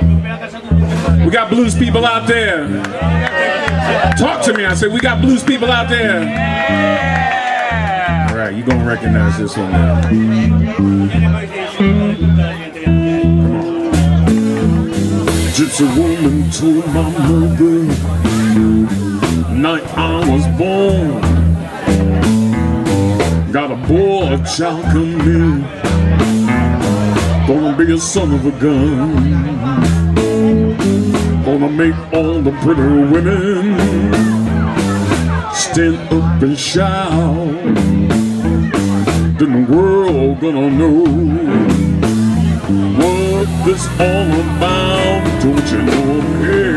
We got blues people out there. Talk to me. I said, we got blues people out there. All right, you're gonna recognize this one now. Just a woman told my mother night I was born. Got a boy, a child coming. Gonna be a son of a gun. Gonna make all the pretty women stand up and shout. Then the world gonna know what this all about. Don't you know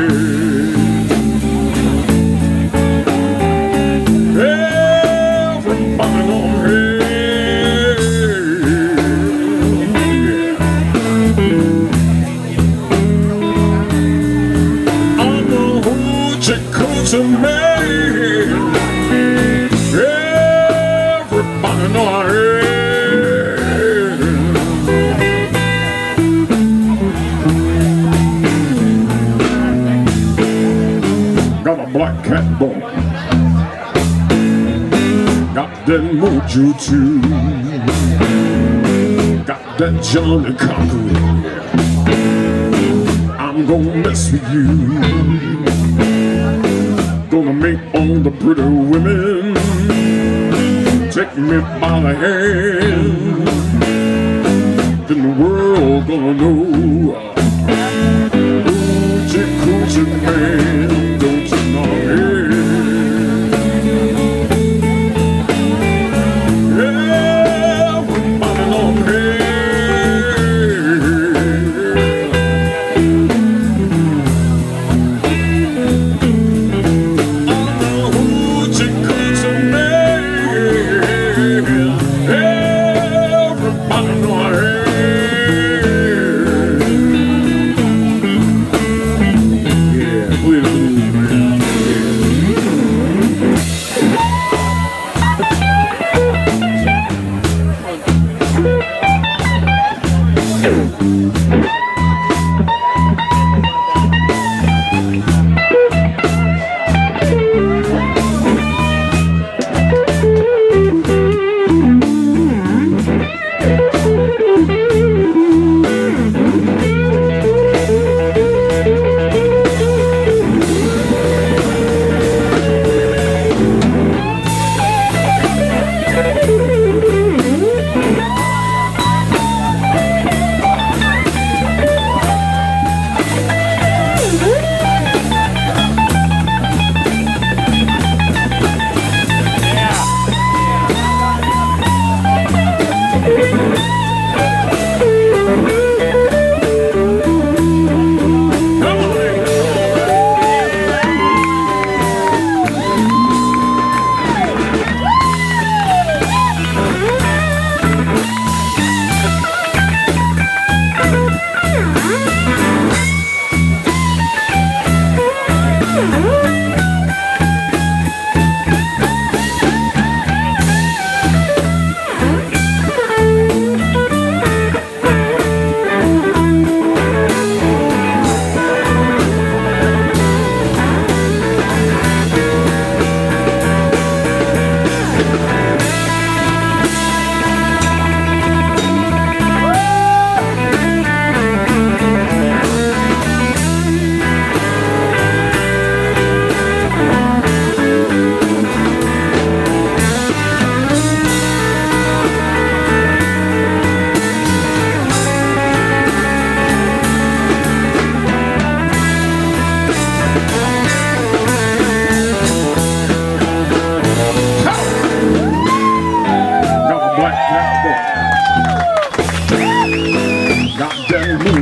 am. Got that mojo too. Got that Johnny Conqueror. I'm gonna mess with you. Gonna make all the pretty women take me by the hand. Then the world gonna know.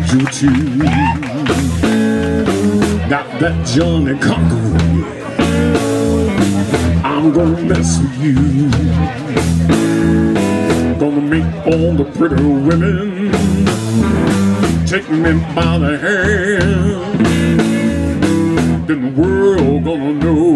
Too. Got that Johnny Conqueror. I'm gonna mess with you. Gonna make all the pretty women take me by the hand. Then the world gonna know